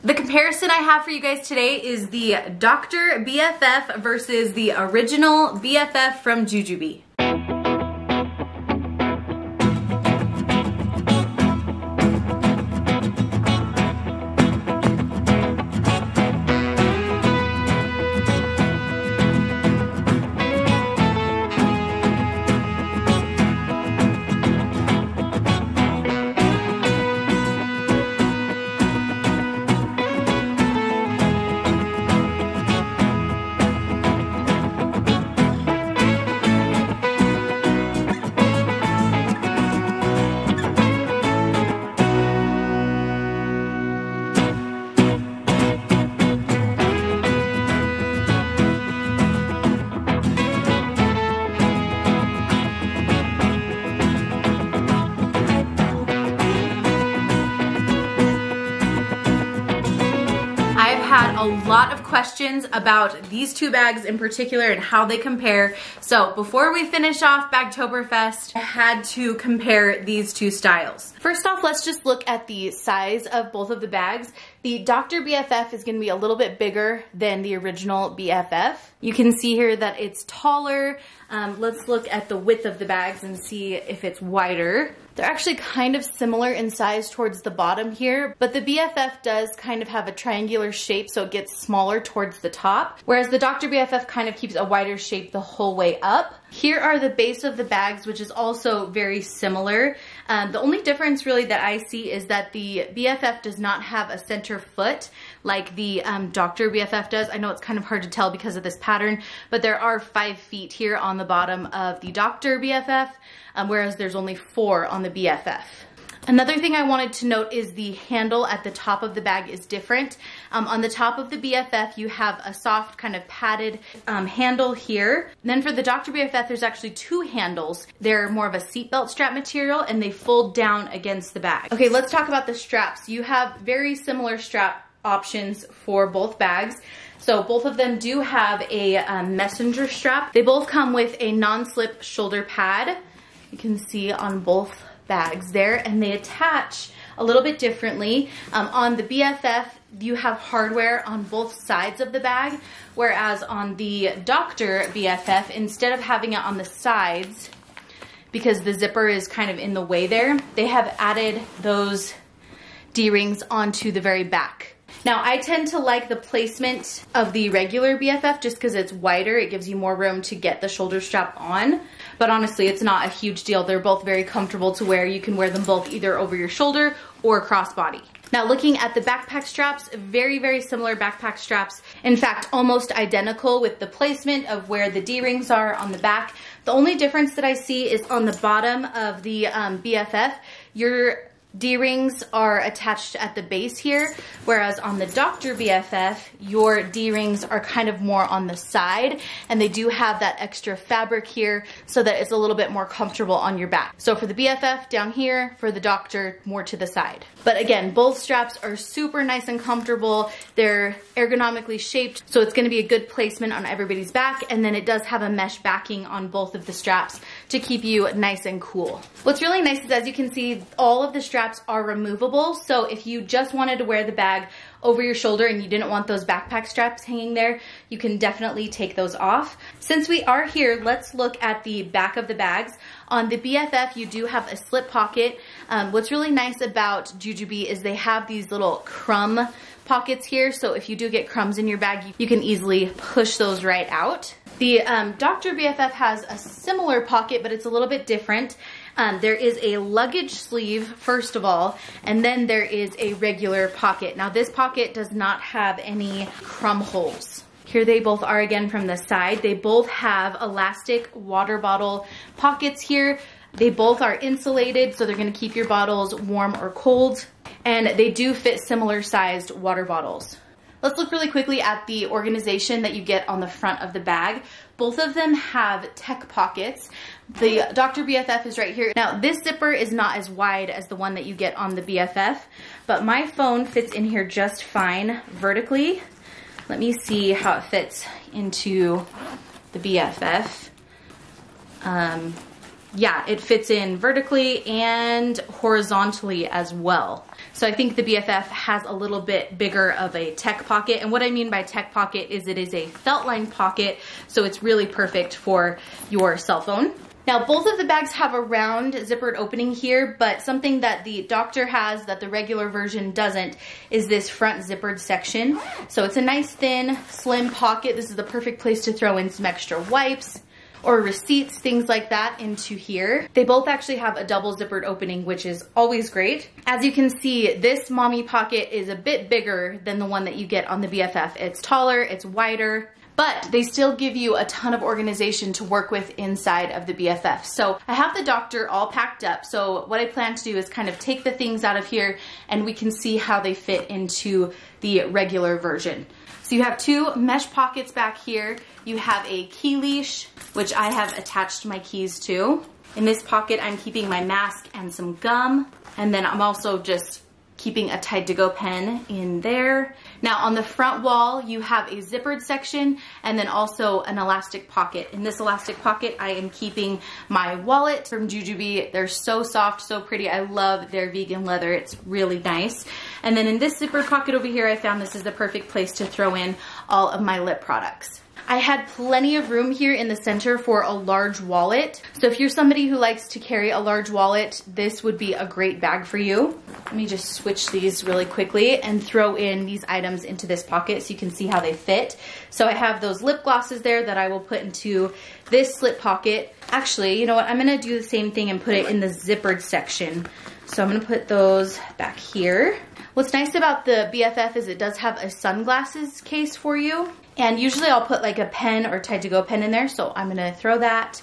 The comparison I have for you guys today is the Dr. BFF versus the original BFF from Ju-Ju-Be. A lot of questions about these two bags in particular and how they compare. So before we finish off Bagtoberfest, I had to compare these two styles. First off, let's just look at the size of both of the bags. The Dr. BFF is gonna be a little bit bigger than the original BFF. You can see here that it's taller. Um, let's look at the width of the bags and see if it's wider. They're actually kind of similar in size towards the bottom here, but the BFF does kind of have a triangular shape so it gets smaller towards the top, whereas the Dr. BFF kind of keeps a wider shape the whole way up. Here are the base of the bags, which is also very similar. Um, the only difference really that I see is that the BFF does not have a center foot like the um, Dr. BFF does. I know it's kind of hard to tell because of this pattern, but there are five feet here on the bottom of the Dr. BFF, um, whereas there's only four on the BFF. Another thing I wanted to note is the handle at the top of the bag is different. Um, on the top of the BFF, you have a soft kind of padded um, handle here. And then for the Dr. BFF, there's actually two handles. They're more of a seatbelt strap material and they fold down against the bag. Okay, let's talk about the straps. You have very similar strap options for both bags. So both of them do have a um, messenger strap. They both come with a non-slip shoulder pad. You can see on both bags there and they attach a little bit differently. Um, on the BFF, you have hardware on both sides of the bag, whereas on the Dr. BFF, instead of having it on the sides, because the zipper is kind of in the way there, they have added those D-rings onto the very back. Now I tend to like the placement of the regular BFF just because it's wider. It gives you more room to get the shoulder strap on. But honestly, it's not a huge deal. They're both very comfortable to wear. You can wear them both either over your shoulder or crossbody. Now looking at the backpack straps, very, very similar backpack straps. In fact, almost identical with the placement of where the D-rings are on the back. The only difference that I see is on the bottom of the um, BFF, your D-rings are attached at the base here, whereas on the Dr. BFF, your D-rings are kind of more on the side, and they do have that extra fabric here so that it's a little bit more comfortable on your back. So for the BFF down here, for the Dr. more to the side. But again, both straps are super nice and comfortable. They're ergonomically shaped, so it's gonna be a good placement on everybody's back, and then it does have a mesh backing on both of the straps to keep you nice and cool. What's really nice is as you can see, all of the straps straps are removable. So if you just wanted to wear the bag over your shoulder and you didn't want those backpack straps hanging there, you can definitely take those off. Since we are here, let's look at the back of the bags. On the BFF, you do have a slip pocket. Um, what's really nice about Ju-Ju-Be is they have these little crumb pockets here. So if you do get crumbs in your bag, you can easily push those right out. The um, Dr. BFF has a similar pocket, but it's a little bit different. Um, there is a luggage sleeve, first of all, and then there is a regular pocket. Now this pocket does not have any crumb holes. Here they both are again from the side. They both have elastic water bottle pockets here. They both are insulated, so they're gonna keep your bottles warm or cold. And they do fit similar sized water bottles. Let's look really quickly at the organization that you get on the front of the bag. Both of them have tech pockets. The Dr. BFF is right here. Now this zipper is not as wide as the one that you get on the BFF, but my phone fits in here just fine vertically. Let me see how it fits into the BFF. Um, yeah, it fits in vertically and horizontally as well. So I think the BFF has a little bit bigger of a tech pocket. And what I mean by tech pocket is it is a felt lined pocket. So it's really perfect for your cell phone. Now both of the bags have a round zippered opening here, but something that the doctor has that the regular version doesn't is this front zippered section. So it's a nice thin, slim pocket. This is the perfect place to throw in some extra wipes, or receipts, things like that into here. They both actually have a double zippered opening, which is always great. As you can see, this mommy pocket is a bit bigger than the one that you get on the BFF. It's taller, it's wider, but they still give you a ton of organization to work with inside of the BFF. So I have the doctor all packed up. So what I plan to do is kind of take the things out of here and we can see how they fit into the regular version. So you have two mesh pockets back here. You have a key leash, which I have attached my keys to. In this pocket, I'm keeping my mask and some gum. And then I'm also just keeping a Tide to Go pen in there. Now on the front wall, you have a zippered section and then also an elastic pocket. In this elastic pocket, I am keeping my wallet from Jujube. They're so soft, so pretty. I love their vegan leather. It's really nice. And then in this zippered pocket over here, I found this is the perfect place to throw in all of my lip products. I had plenty of room here in the center for a large wallet. So if you're somebody who likes to carry a large wallet, this would be a great bag for you. Let me just switch these really quickly and throw in these items into this pocket so you can see how they fit. So I have those lip glosses there that I will put into this slip pocket. Actually, you know what? I'm gonna do the same thing and put it in the zippered section. So I'm gonna put those back here. What's nice about the BFF is it does have a sunglasses case for you. And usually I'll put like a pen or Tide to Go pen in there. So I'm gonna throw that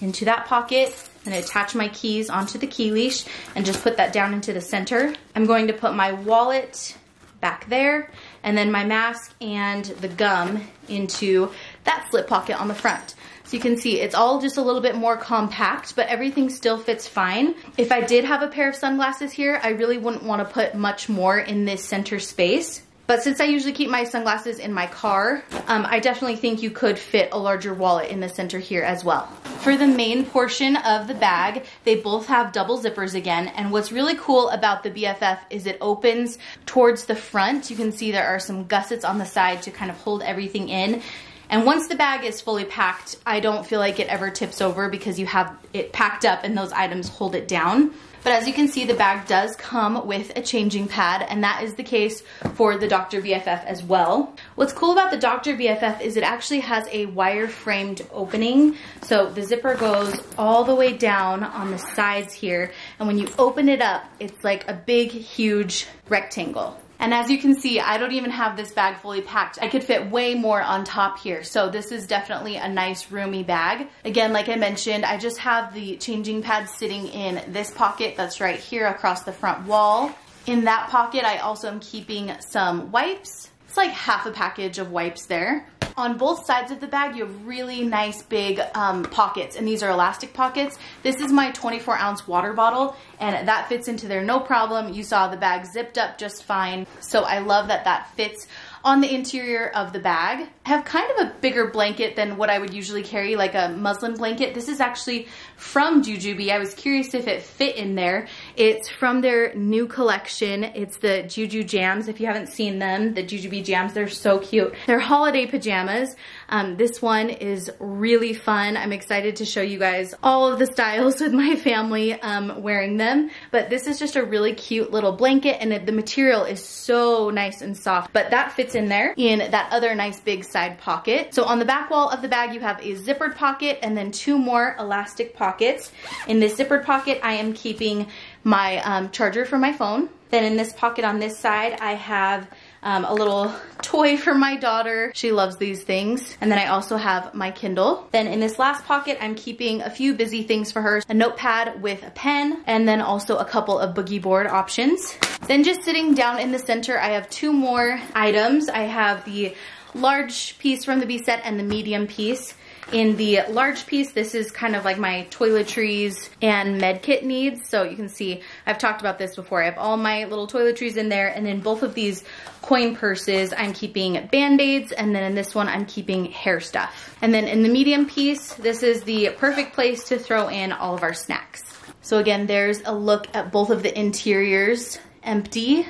into that pocket and attach my keys onto the key leash and just put that down into the center. I'm going to put my wallet back there and then my mask and the gum into that slip pocket on the front. So you can see it's all just a little bit more compact, but everything still fits fine. If I did have a pair of sunglasses here, I really wouldn't want to put much more in this center space. But since I usually keep my sunglasses in my car, um, I definitely think you could fit a larger wallet in the center here as well. For the main portion of the bag, they both have double zippers again. And what's really cool about the BFF is it opens towards the front. You can see there are some gussets on the side to kind of hold everything in. And once the bag is fully packed, I don't feel like it ever tips over because you have it packed up and those items hold it down. But as you can see, the bag does come with a changing pad, and that is the case for the Dr. BFF as well. What's cool about the Dr. BFF is it actually has a wire-framed opening. So the zipper goes all the way down on the sides here, and when you open it up, it's like a big, huge rectangle. And as you can see, I don't even have this bag fully packed. I could fit way more on top here. So this is definitely a nice roomy bag. Again, like I mentioned, I just have the changing pad sitting in this pocket that's right here across the front wall. In that pocket, I also am keeping some wipes. It's like half a package of wipes there. On both sides of the bag, you have really nice big um, pockets, and these are elastic pockets. This is my 24 ounce water bottle, and that fits into there no problem. You saw the bag zipped up just fine, so I love that that fits on the interior of the bag. I have kind of a bigger blanket than what I would usually carry, like a muslin blanket. This is actually from Jujube. I was curious if it fit in there. It's from their new collection. It's the Juju Jams. If you haven't seen them, the Jujube Jams, they're so cute. They're holiday pajamas. Um, this one is really fun. I'm excited to show you guys all of the styles with my family um, wearing them. But this is just a really cute little blanket and the material is so nice and soft. But that fits in there in that other nice big side pocket. So on the back wall of the bag, you have a zippered pocket and then two more elastic pockets. In this zippered pocket, I am keeping my um, charger for my phone. Then in this pocket on this side, I have um, a little toy for my daughter. She loves these things. And then I also have my Kindle. Then in this last pocket, I'm keeping a few busy things for her. A notepad with a pen, and then also a couple of boogie board options. Then just sitting down in the center, I have two more items. I have the large piece from the Be set and the medium piece. In the large piece, this is kind of like my toiletries and med kit needs. So you can see, I've talked about this before. I have all my little toiletries in there and then both of these coin purses, I'm keeping band-aids and then in this one, I'm keeping hair stuff. And then in the medium piece, this is the perfect place to throw in all of our snacks. So again, there's a look at both of the interiors empty.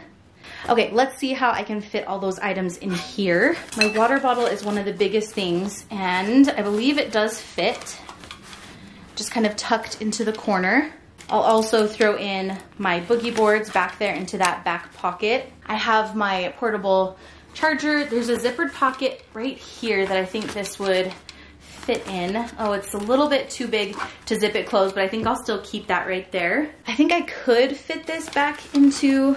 Okay, let's see how I can fit all those items in here. My water bottle is one of the biggest things and I believe it does fit. Just kind of tucked into the corner. I'll also throw in my boogie boards back there into that back pocket. I have my portable charger. There's a zippered pocket right here that I think this would fit in. Oh, it's a little bit too big to zip it closed, but I think I'll still keep that right there. I think I could fit this back into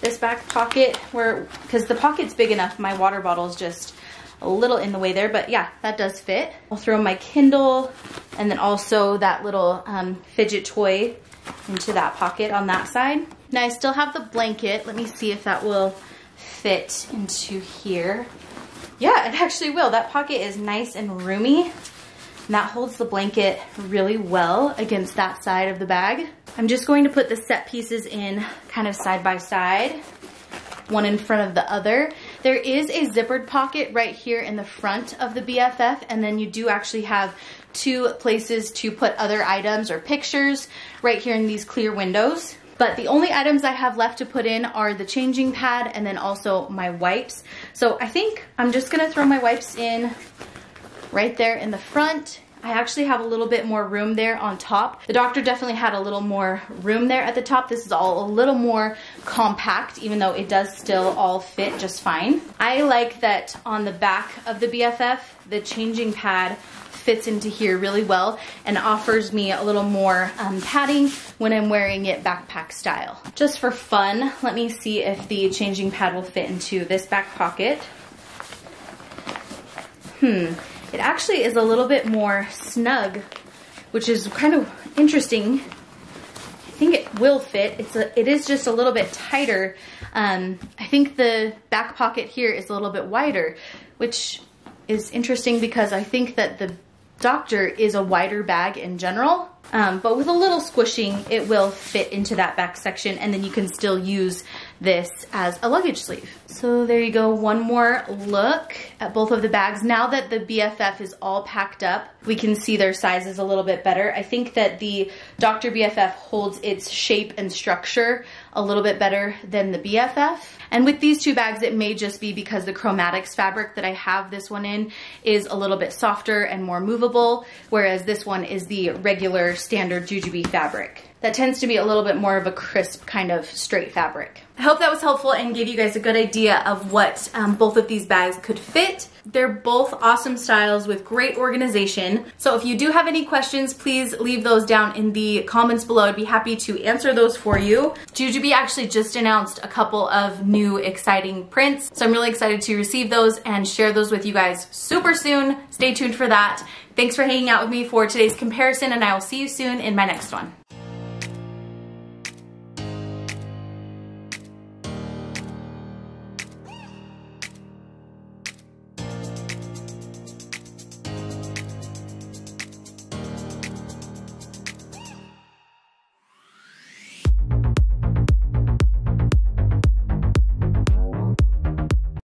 this back pocket where, because the pocket's big enough, my water bottle is just a little in the way there, but yeah, that does fit. I'll throw my Kindle and then also that little um, fidget toy into that pocket on that side. Now I still have the blanket. Let me see if that will fit into here. Yeah, it actually will. That pocket is nice and roomy. And that holds the blanket really well against that side of the bag. I'm just going to put the set pieces in kind of side by side, one in front of the other. There is a zippered pocket right here in the front of the BFF, and then you do actually have two places to put other items or pictures right here in these clear windows. But the only items I have left to put in are the changing pad and then also my wipes. So I think I'm just gonna throw my wipes in right there in the front. I actually have a little bit more room there on top. The doctor definitely had a little more room there at the top. This is all a little more compact, even though it does still all fit just fine. I like that on the back of the BFF, the changing pad fits into here really well and offers me a little more um, padding when I'm wearing it backpack style. Just for fun, let me see if the changing pad will fit into this back pocket. Hmm, it actually is a little bit more snug, which is kind of interesting. I think it will fit. It's a, it is just a little bit tighter. Um, I think the back pocket here is a little bit wider, which is interesting because I think that the Doctor is a wider bag in general, um, but with a little squishing, it will fit into that back section and then you can still use this as a luggage sleeve. So there you go, one more look at both of the bags. Now that the BFF is all packed up, we can see their sizes a little bit better. I think that the Dr. BFF holds its shape and structure a little bit better than the BFF. And with these two bags, it may just be because the chromatics fabric that I have this one in is a little bit softer and more movable, whereas this one is the regular standard Jujube fabric that tends to be a little bit more of a crisp kind of straight fabric. I hope that was helpful and gave you guys a good idea of what um, both of these bags could fit. They're both awesome styles with great organization. So if you do have any questions, please leave those down in the comments below. I'd be happy to answer those for you. Jujube actually just announced a couple of new exciting prints. So I'm really excited to receive those and share those with you guys super soon. Stay tuned for that. Thanks for hanging out with me for today's comparison and I will see you soon in my next one.